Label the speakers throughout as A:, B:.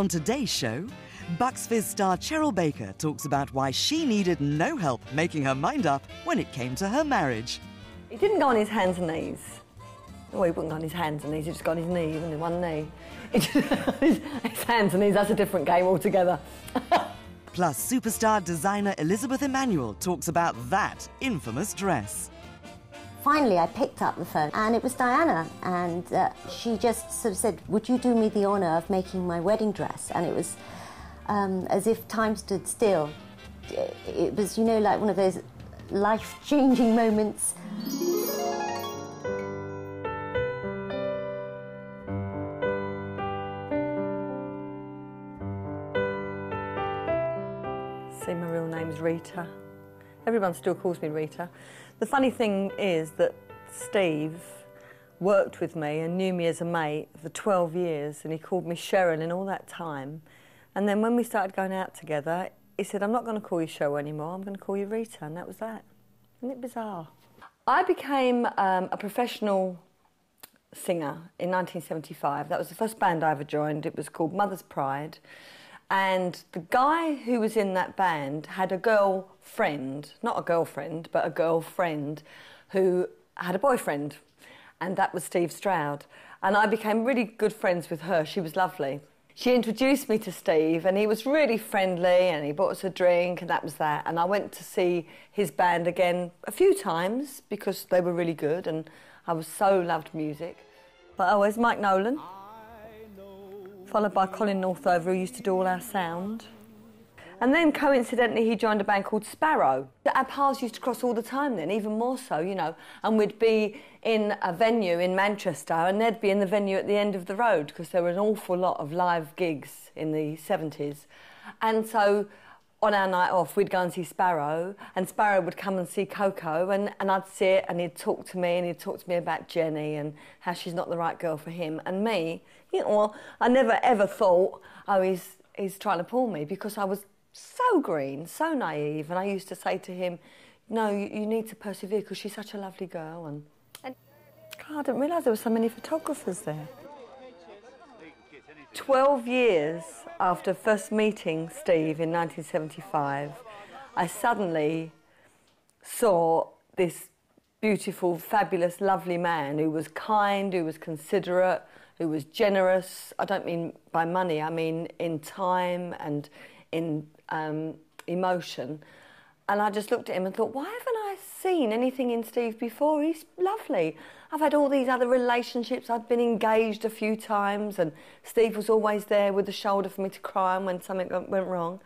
A: On today's show, Bucks Fizz star Cheryl Baker talks about why she needed no help making her mind up when it came to her marriage.
B: He didn't go on his hands and knees. Well, he wouldn't go on his hands and knees, he just got on his knee, and one knee. his, his hands and knees, that's a different game altogether.
A: Plus, superstar designer Elizabeth Emanuel talks about that infamous dress.
C: Finally, I picked up the phone and it was Diana, and uh, she just sort of said, Would you do me the honour of making my wedding dress? And it was um, as if time stood still. It was, you know, like one of those life changing moments.
B: See, my real name's Rita. Everyone still calls me Rita. The funny thing is that Steve worked with me and knew me as a mate for 12 years, and he called me Cheryl in all that time. And then when we started going out together, he said, I'm not going to call you Cheryl anymore, I'm going to call you Rita, and that was that. Isn't it bizarre? I became um, a professional singer in 1975. That was the first band I ever joined. It was called Mother's Pride. And the guy who was in that band had a girlfriend, not a girlfriend, but a girlfriend who had a boyfriend. And that was Steve Stroud. And I became really good friends with her. She was lovely. She introduced me to Steve, and he was really friendly, and he bought us a drink, and that was that. And I went to see his band again a few times because they were really good, and I was so loved music. But oh, always Mike Nolan followed by Colin Northover, who used to do all our sound. And then coincidentally, he joined a band called Sparrow. Our paths used to cross all the time then, even more so, you know. And we'd be in a venue in Manchester, and they'd be in the venue at the end of the road because there were an awful lot of live gigs in the 70s. And so on our night off, we'd go and see Sparrow, and Sparrow would come and see Coco, and, and I'd sit and he'd talk to me, and he'd talk to me about Jenny and how she's not the right girl for him. And me, you know, I never ever thought, oh, he's, he's trying to pull me because I was so green, so naive, and I used to say to him, no, you, you need to persevere because she's such a lovely girl. And, and God, I didn't realise there were so many photographers there. 12 years after first meeting Steve in 1975, I suddenly saw this beautiful, fabulous, lovely man who was kind, who was considerate, who was generous. I don't mean by money, I mean in time and in um, emotion. And I just looked at him and thought, why haven't I seen anything in Steve before? He's lovely. I've had all these other relationships. I've been engaged a few times, and Steve was always there with the shoulder for me to cry on when something went wrong.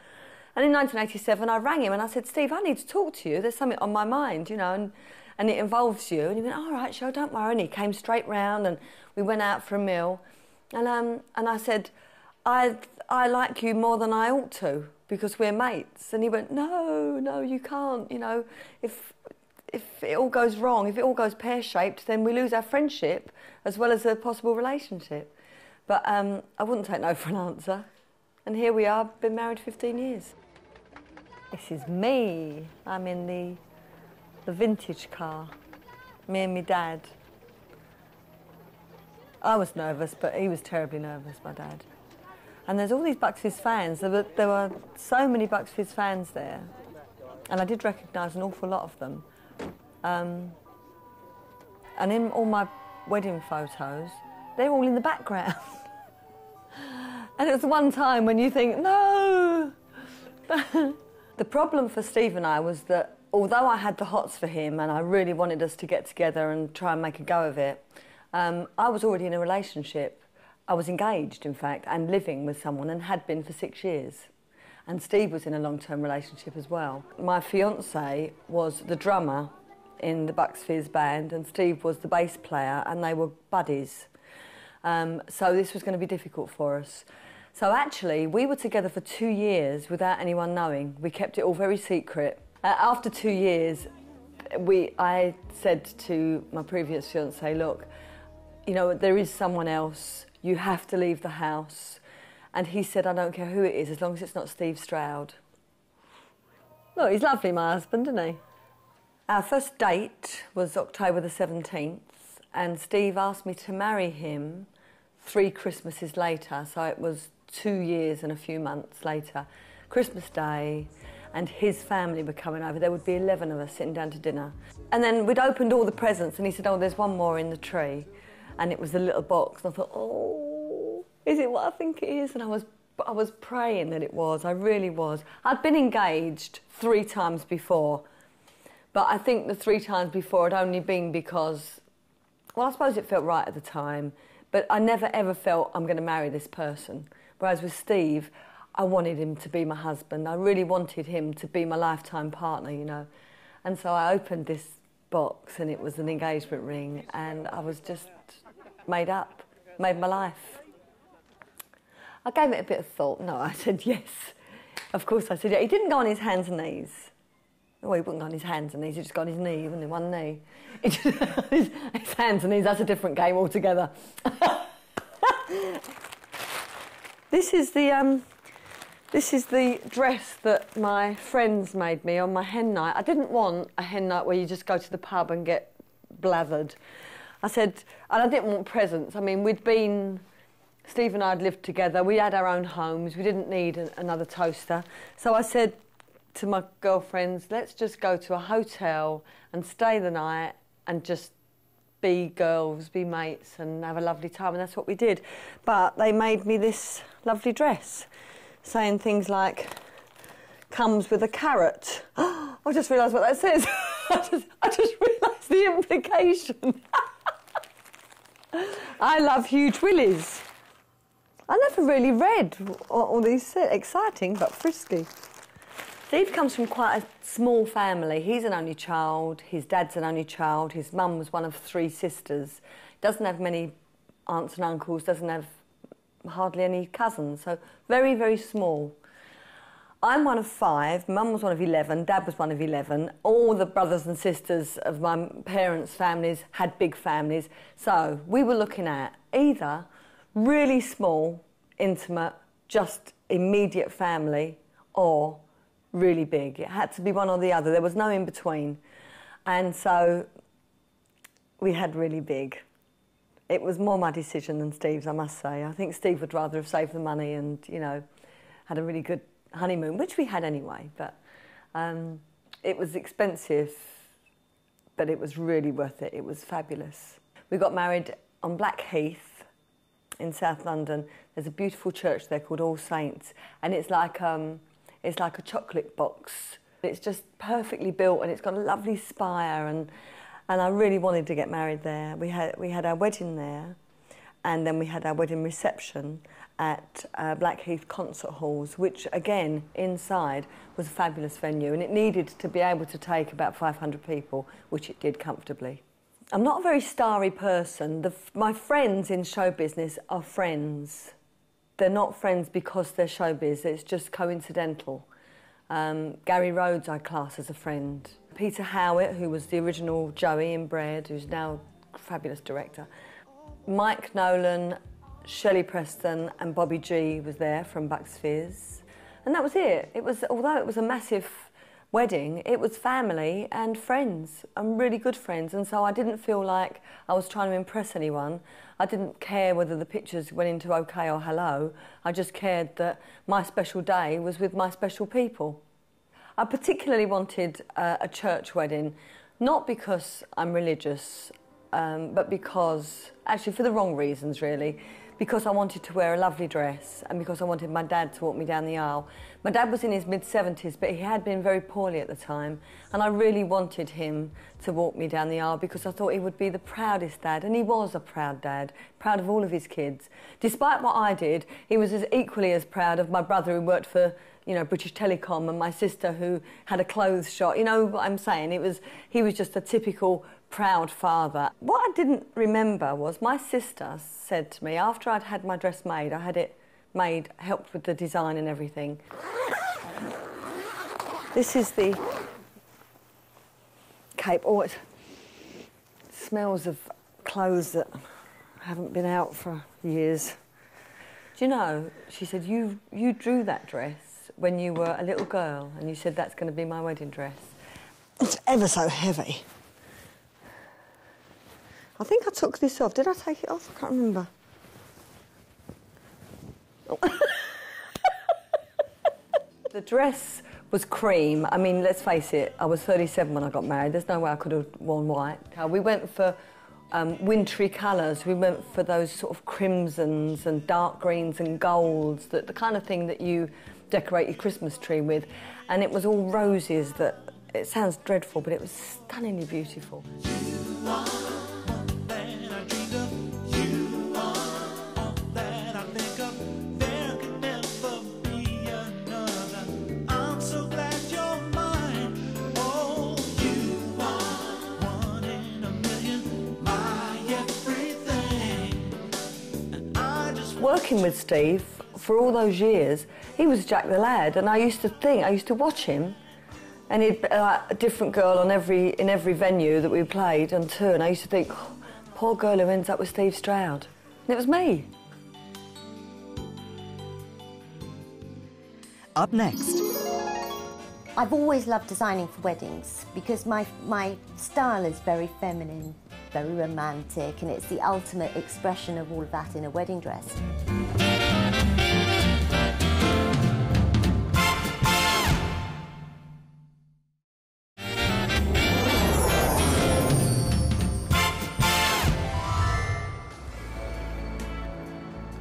B: And in 1987, I rang him and I said, Steve, I need to talk to you. There's something on my mind, you know, and, and it involves you. And he went, all right, Cheryl, don't worry. And he came straight round and we went out for a meal. And, um, and I said, I, I like you more than I ought to because we're mates. And he went, no, no, you can't. You know, if if it all goes wrong, if it all goes pear-shaped, then we lose our friendship as well as a possible relationship. But um, I wouldn't take no for an answer. And here we are, been married 15 years. This is me. I'm in the, the vintage car. Me and my dad. I was nervous, but he was terribly nervous, my dad. And there's all these Bucks fans. There were, there were so many Bucks fans there. And I did recognise an awful lot of them. Um, and in all my wedding photos, they're all in the background. and it's one time when you think, no! the problem for Steve and I was that although I had the hots for him and I really wanted us to get together and try and make a go of it, um, I was already in a relationship. I was engaged, in fact, and living with someone and had been for six years. And Steve was in a long-term relationship as well. My fiance was the drummer in the Bucks Fizz band, and Steve was the bass player, and they were buddies. Um, so this was going to be difficult for us. So actually, we were together for two years without anyone knowing. We kept it all very secret. Uh, after two years, we, I said to my previous fiance, look, you know, there is someone else. You have to leave the house. And he said, I don't care who it is, as long as it's not Steve Stroud. Look, he's lovely, my husband, isn't he? Our first date was October the 17th, and Steve asked me to marry him three Christmases later, so it was two years and a few months later, Christmas Day, and his family were coming over. There would be 11 of us sitting down to dinner. And then we'd opened all the presents, and he said, Oh, there's one more in the tree. And it was a little box. And I thought, Oh, is it what I think it is? And I was, I was praying that it was. I really was. I'd been engaged three times before. But I think the three times before had only been because, well, I suppose it felt right at the time. But I never ever felt I'm going to marry this person. Whereas with Steve, I wanted him to be my husband. I really wanted him to be my lifetime partner, you know. And so I opened this box and it was an engagement ring and I was just made up, made my life. I gave it a bit of thought. No, I said yes. Of course I said yeah. He didn't go on his hands and knees. Well, he wouldn't go on his hands and knees, he just got on his knee, wouldn't he? One knee. his, his hands and knees, that's a different game altogether. this is the um, this is the dress that my friends made me on my hen night. I didn't want a hen night where you just go to the pub and get blathered. I said, and I didn't want presents. I mean, we'd been, Steve and I had lived together. We had our own homes. We didn't need an, another toaster. So I said to my girlfriends, let's just go to a hotel and stay the night and just be girls, be mates, and have a lovely time. And that's what we did. But they made me this lovely dress saying things like, comes with a carrot. I just realised what that says. I just, I just realised the implication. I love huge willies. I never really read all these exciting but frisky. Steve comes from quite a small family. He's an only child. His dad's an only child. His mum was one of three sisters. Doesn't have many aunts and uncles. Doesn't have hardly any cousins, so very, very small. I'm one of five, mum was one of 11, dad was one of 11. All the brothers and sisters of my parents' families had big families. So we were looking at either really small, intimate, just immediate family, or really big. It had to be one or the other. There was no in between. And so we had really big it was more my decision than Steve's, I must say. I think Steve would rather have saved the money and, you know, had a really good honeymoon, which we had anyway. But um, it was expensive, but it was really worth it. It was fabulous. We got married on Blackheath in South London. There's a beautiful church there called All Saints, and it's like um, it's like a chocolate box. It's just perfectly built, and it's got a lovely spire and and I really wanted to get married there. We had we had our wedding there, and then we had our wedding reception at uh, Blackheath Concert Halls, which again inside was a fabulous venue, and it needed to be able to take about 500 people, which it did comfortably. I'm not a very starry person. The, my friends in show business are friends. They're not friends because they're showbiz. It's just coincidental. Um, Gary Rhodes I class as a friend. Peter Howitt, who was the original Joey in Bread, who's now a fabulous director. Mike Nolan, Shelley Preston and Bobby G was there from Bucks Fizz. And that was it. It was, although it was a massive wedding, it was family and friends, and really good friends. And so I didn't feel like I was trying to impress anyone. I didn't care whether the pictures went into OK or hello. I just cared that my special day was with my special people. I particularly wanted uh, a church wedding, not because I'm religious, um, but because, actually, for the wrong reasons, really. Because I wanted to wear a lovely dress and because I wanted my dad to walk me down the aisle. My dad was in his mid 70s, but he had been very poorly at the time, and I really wanted him to walk me down the aisle because I thought he would be the proudest dad, and he was a proud dad, proud of all of his kids. Despite what I did, he was as equally as proud of my brother who worked for you know, British Telecom and my sister who had a clothes shop. You know what I'm saying? It was, he was just a typical proud father. What I didn't remember was my sister said to me, after I'd had my dress made, I had it made, helped with the design and everything. This is the cape. Oh, it smells of clothes that haven't been out for years. Do you know, she said, you, you drew that dress when you were a little girl and you said that's going to be my wedding dress? It's ever so heavy. I think I took this off. Did I take it off? I can't remember. Oh. The dress was cream. I mean, let's face it, I was 37 when I got married. There's no way I could have worn white. We went for um, wintry colours. We went for those sort of crimsons and dark greens and golds, that the kind of thing that you decorate your Christmas tree with. And it was all roses that, it sounds dreadful, but it was stunningly beautiful. Working with Steve for all those years, he was Jack the Lad, and I used to think, I used to watch him, and he'd uh, a different girl on every in every venue that we played on tour, and I used to think, oh, poor girl who ends up with Steve Stroud, and it was me.
A: Up next.
C: I've always loved designing for weddings because my, my style is very feminine, very romantic, and it's the ultimate expression of all of that in a wedding dress.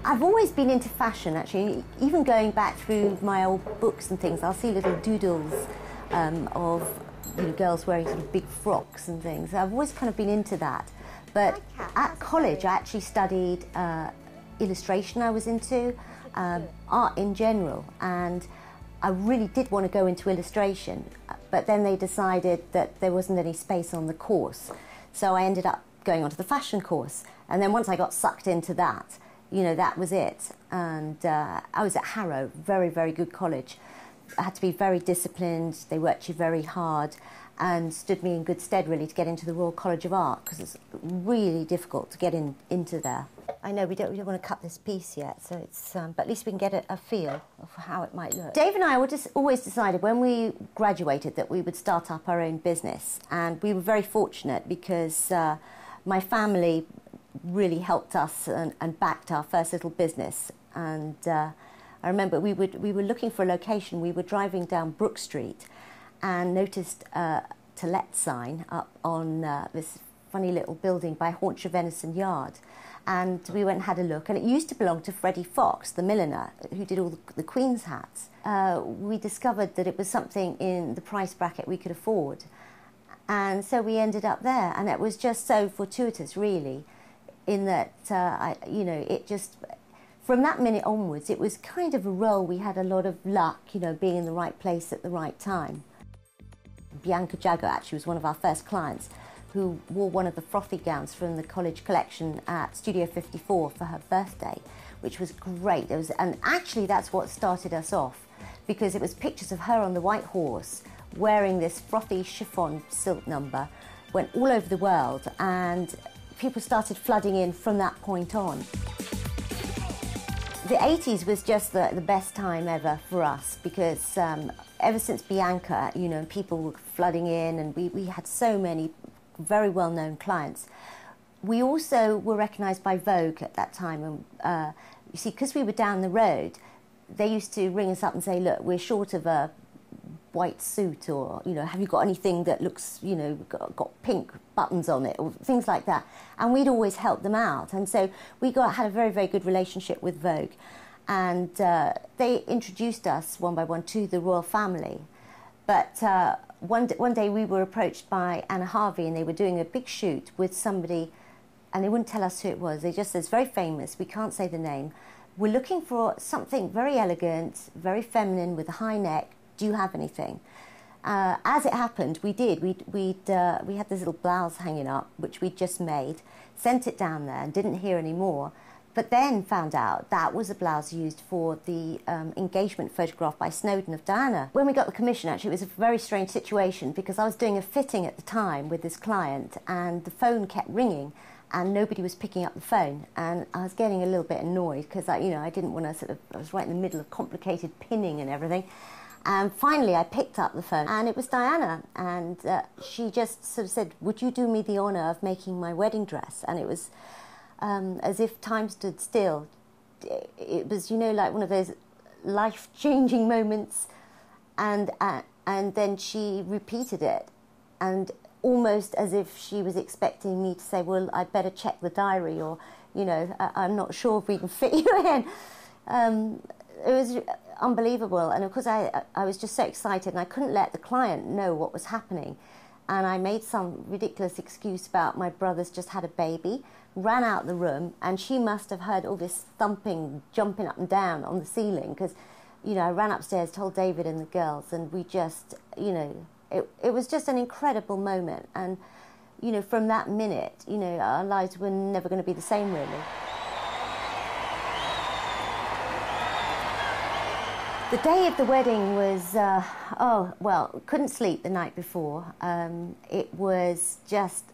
C: I've always been into fashion, actually. Even going back through my old books and things, I'll see little doodles um, of you know, girls wearing sort of big frocks and things. I've always kind of been into that. But at college, I actually studied uh, illustration. I was into um, art in general, and I really did want to go into illustration. But then they decided that there wasn't any space on the course, so I ended up going onto the fashion course. And then once I got sucked into that, you know, that was it. And uh, I was at Harrow, very, very good college. Had to be very disciplined. They worked you very hard and stood me in good stead really to get into the Royal College of Art because it's really difficult to get in into there. I know we don't, we don't want to cut this piece yet, so it's um, but at least we can get a, a, feel of how it might look. Dave and I just always decided when we graduated that we would start up our own business, and we were very fortunate because uh, my family really helped us and, and, backed our first little business and. Uh, I remember we, would, we were looking for a location. We were driving down Brook Street and noticed a to let sign up on uh, this funny little building by Haunch of Venison Yard. And we went and had a look, and it used to belong to Freddie Fox, the milliner, who did all the, the Queen's hats. Uh, we discovered that it was something in the price bracket we could afford. And so we ended up there, and it was just so fortuitous, really, in that, uh, I, you know, it just from that minute onwards, it was kind of a role we had a lot of luck, you know, being in the right place at the right time. Bianca Jagger actually was one of our first clients who wore one of the frothy gowns from the college collection at Studio 54 for her birthday, which was great. Was, and actually, that's what started us off because it was pictures of her on the white horse wearing this frothy chiffon silk number, went all over the world, and people started flooding in from that point on the 80s was just the, the best time ever for us because um, ever since Bianca, you know, people were flooding in and we, we had so many very well known clients. We also were recognised by Vogue at that time. And uh, you see, because we were down the road, they used to ring us up and say, Look, we're short of a white suit or you know have you got anything that looks you know got, got, pink buttons on it or things like that. And we'd always help them out. And so we got had a very very good relationship with vogue. And uh, they introduced us one by one to the royal family. But uh, one, one day we were approached by anna harvey and they were doing a big shoot with somebody and they wouldn't tell us who it was. They just it's very famous. We can't say the name. We're looking for something very elegant very feminine with a high neck do you have anything? Uh, as it happened, we did. We'd, we'd, uh, we had this little blouse hanging up, which we'd just made, sent it down there and didn't hear any more. But then found out that was a blouse used for the um, engagement photograph by Snowdon of Diana. When we got the commission, actually, it was a very strange situation because I was doing a fitting at the time with this client and the phone kept ringing and nobody was picking up the phone. And I was getting a little bit annoyed because you know, I didn't want to sort of, I was right in the middle of complicated pinning and everything. And finally, I picked up the phone, and it was Diana. And uh, she just sort of said, Would you do me the honour of making my wedding dress? And it was um, as if time stood still. It was, you know, like one of those life changing moments. and uh, and then she repeated it, and almost as if she was expecting me to say, "Well, I'd better check the diary," or you know, I- am not sure if we can fit you in. Um, it was unbelievable, and of course, I I was just so excited, and I couldn't let the client know what was happening, and I made some ridiculous excuse about my brother's just had a baby. Ran out the room, and she must have heard all this thumping, jumping up and down on the ceiling because you know, I ran upstairs, told David and the girls, and we just, you know, it, it was just an incredible moment. And, you know, from that minute, you know, our lives were never going to be the same, really. The day of the wedding was, uh, oh, well, couldn't sleep the night before. Um, it was just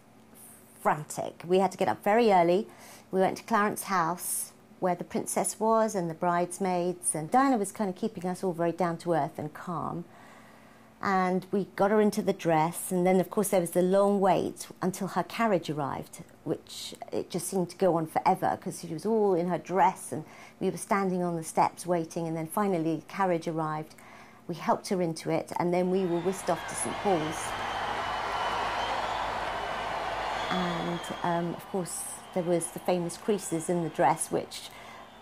C: frantic. We had to get up very early. We went to Clarence House where the princess was and the bridesmaids. And Diana was kind of keeping us all very down to earth and calm. And we got her into the dress, and then, of course, there was the long wait until her carriage arrived, which it just seemed to go on forever because she was all in her dress, and we were standing on the steps waiting. And then finally, the carriage arrived. We helped her into it, and then we were whisked off to St Paul's. And um, of course, there was the famous creases in the dress, which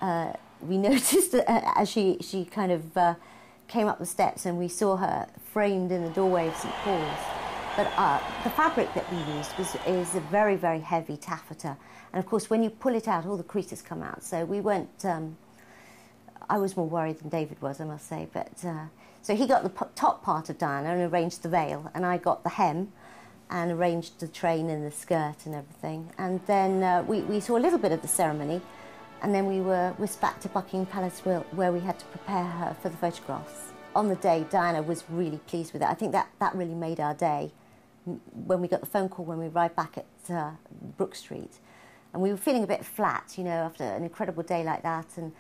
C: uh, we noticed uh, as she, she kind of uh, came up the steps and we saw her framed in the doorway of St Paul's. But uh, the fabric that we used was, is a very, very heavy taffeta. And of course, when you pull it out, all the creases come out. So we weren't, um, I was more worried than David was, I must say. But uh, So he got the top part of Diana and arranged the veil, and I got the hem and arranged the train and the skirt and everything. And then uh, we, we saw a little bit of the ceremony, and then we were whisked back to Buckingham Palace where, we had to prepare her for the photographs. On the day, Diana was really pleased with it. I think that, that really made our day when we got the phone call when we arrived back at uh, Brook Street. And we were feeling a bit flat, you know, after an incredible day like that. And,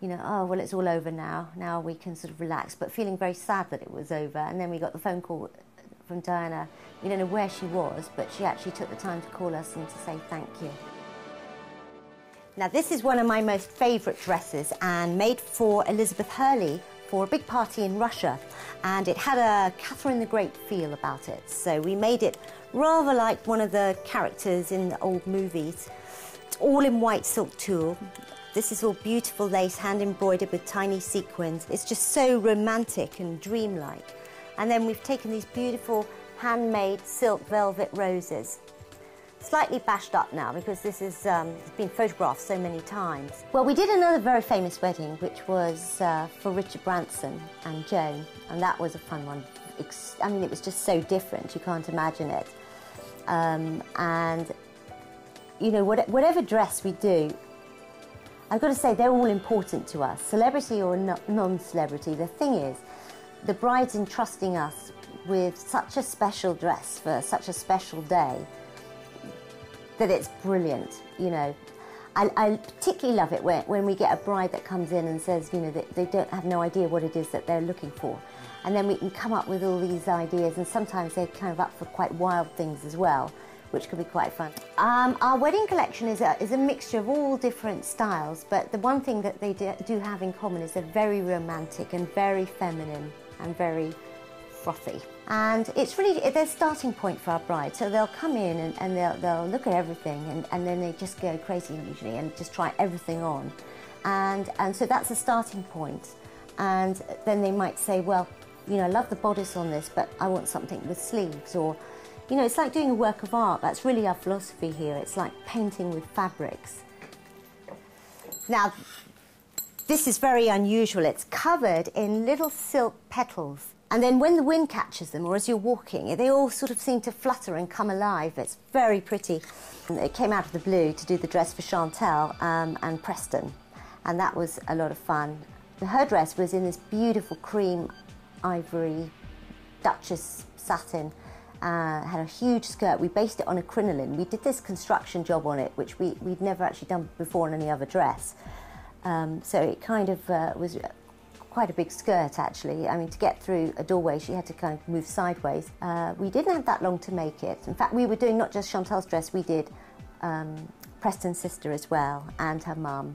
C: you know, oh, well, it's all over now. Now we can sort of relax, but feeling very sad that it was over. And then we got the phone call from Diana. We don't know where she was, but she actually took the time to call us and to say thank you. Now, this is one of my most favourite dresses and made for Elizabeth Hurley for a big party in Russia. And it had a Catherine the Great feel about it. So we made it rather like one of the characters in the old movies. It's all in white silk tulle. This is all beautiful lace, hand embroidered with tiny sequins. It's just so romantic and dreamlike. And then we've taken these beautiful handmade silk velvet roses. Slightly bashed up now because this has um, been photographed so many times. Well, we did another very famous wedding, which was uh, for Richard Branson and Joan, and that was a fun one. I mean, it was just so different, you can't imagine it. Um, and, you know, whatever dress we do, I've got to say, they're all important to us, celebrity or non celebrity. The thing is, the bride's entrusting us with such a special dress for such a special day that it's brilliant, you know. I, I particularly love it when, when we get a bride that comes in and says, you know, that they don't have no idea what it is that they're looking for. And then we can come up with all these ideas, and sometimes they're kind of up for quite wild things as well, which can be quite fun. Um, our wedding collection is a, is a mixture of all different styles, but the one thing that they do, do have in common is they're very romantic and very feminine and very frothy. And it's really their starting point for our bride. So they'll come in and, and they'll, they'll look at everything and, and then they just go crazy usually and just try everything on. And, and so that's a starting point. And then they might say, well, you know, I love the bodice on this, but I want something with sleeves. Or, you know, it's like doing a work of art. That's really our philosophy here. It's like painting with fabrics. Now, this is very unusual. It's covered in little silk petals. And then when the wind catches them, or as you're walking, they all sort of seem to flutter and come alive. It's very pretty. It came out of the blue to do the dress for Chantelle um, and Preston, and that was a lot of fun. Her dress was in this beautiful cream ivory Duchess satin. Uh, had a huge skirt. We based it on a crinoline. We did this construction job on it, which we, we'd never actually done before on any other dress. Um, so it kind of uh, was quite a big skirt actually. I mean, to get through a doorway, she had to kind of move sideways. Uh, we didn't have that long to make it. In fact, we were doing not just Chantelle's dress, we did um, Preston's sister as well and her mum.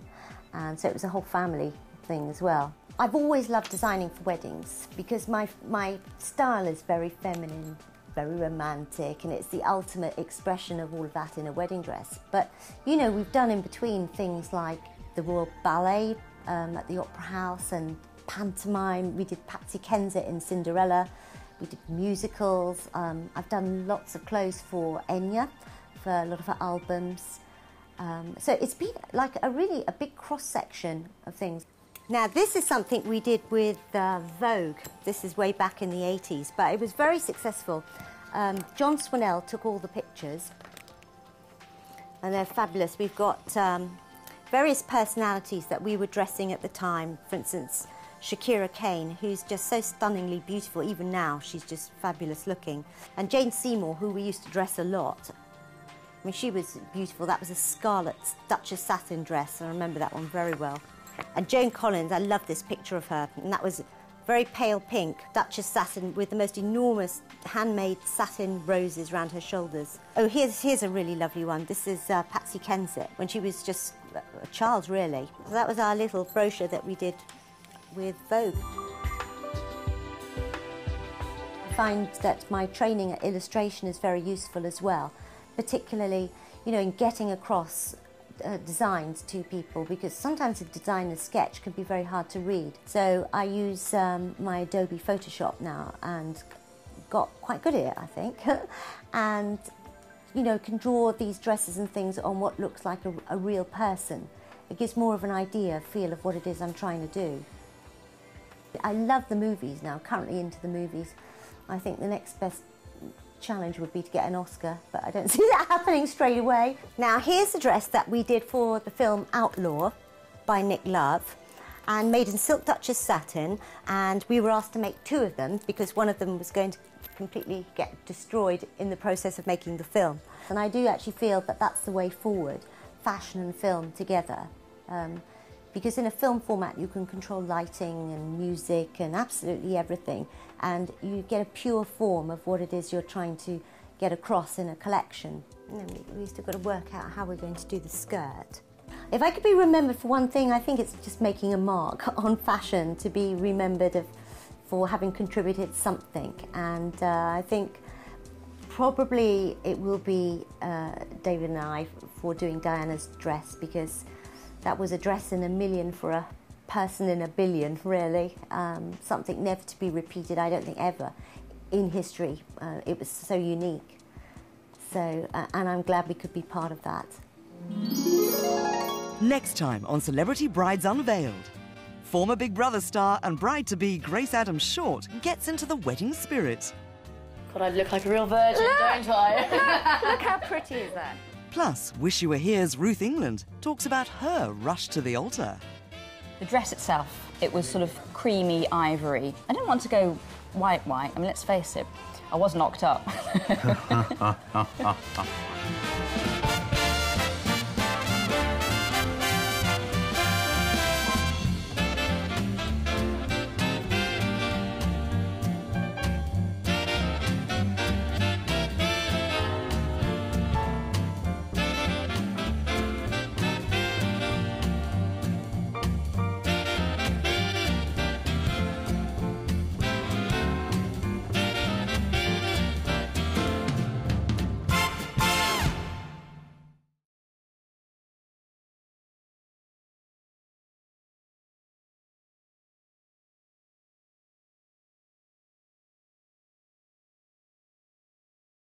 C: And so it was a whole family thing as well. I've always loved designing for weddings because my, my style is very feminine, very romantic, and it's the ultimate expression of all of that in a wedding dress. But, you know, we've done in between things like the Royal Ballet um, at the Opera House and pantomime. We did Patsy Kensit in Cinderella. We did musicals. Um, I've done lots of clothes for Enya for a lot of her albums. Um, so it's been like a really a big cross section of things. Now, this is something we did with uh, Vogue. This is way back in the 80s, but it was very successful. Um, John Swannell took all the pictures, and they're fabulous. We've got um, various personalities that we were dressing at the time. For instance, Shakira Caine, who's just so stunningly beautiful, even now, she's just fabulous looking. And Jane Seymour, who we used to dress a lot. I mean, she was beautiful. That was a scarlet Duchess satin dress. I remember that one very well. And Joan Collins, I love this picture of her, and that was very pale pink, Duchess satin with the most enormous handmade satin roses around her shoulders. Oh, here's, here's a really lovely one. This is uh, Patsy Kensit, when she was just a child, really. So that was our little brochure that we did with Vogue. I find that my training at illustration is very useful as well, particularly, you know, in getting across uh, designs to people because sometimes a designer's sketch can be very hard to read. So I use um, my Adobe Photoshop now and got quite good at it, I think. and you know, can draw these dresses and things on what looks like a, a real person. It gives more of an idea, feel of what it is I'm trying to do. I love the movies now, currently into the movies. I think the next best challenge would be to get an Oscar, but I don't see that happening straight away. Now, here's the dress that we did for the film Outlaw by Nick Love and made in silk Duchess satin and we were asked to make two of them because one of them was going to completely get destroyed in the process of making the film. And I do actually feel that that's the way forward, fashion and film together. Um, because in a film format you can control lighting and music and absolutely everything and you get a pure form of what it is you're trying to get across in a collection. And then we, we still got to work out how we're going to do the skirt. If I could be remembered for one thing, I think it's just making a mark on fashion to be remembered of, for having contributed something. And uh, I think probably it will be uh, David and I for doing Diana's dress because that was a dress in a million for a person in a billion, really. Um, something never to be repeated, I don't think, ever in history. Uh, it was so unique. So, uh, and I'm glad we could be part of that.
A: Next time on Celebrity Brides Unveiled. Former Big Brother star and bride to be Grace Adams Short gets into the wedding spirit.
D: God, I look like a real virgin, don't I?
E: Look how pretty is that?
A: Plus, Wish You Were Here's Ruth England talks about her rush to the altar.
D: The dress itself, it was sort of creamy ivory. I didn't want to go white white. I mean, let's face it, I was knocked up.